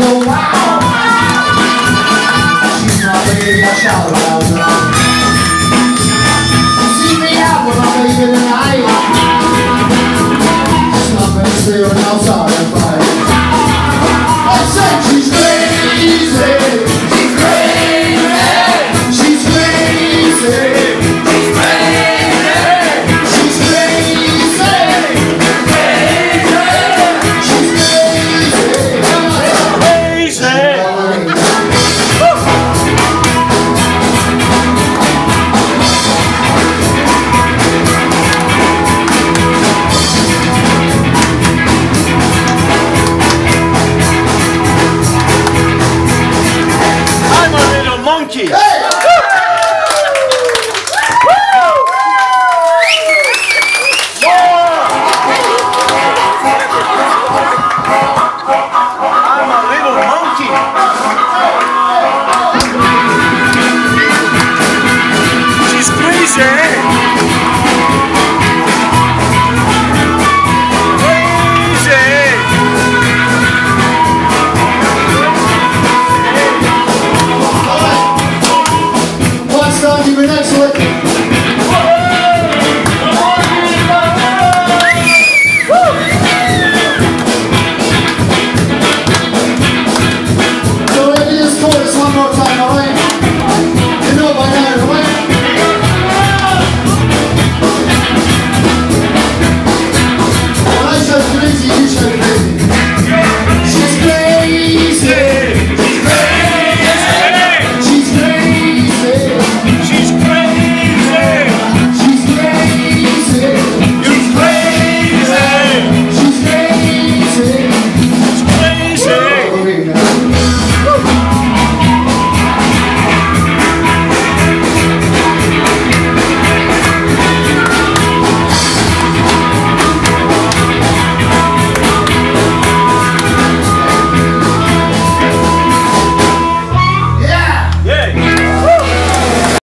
go wow. She's my baby, I shout aloud. See me out my baby tonight. She's Monkey. Hey!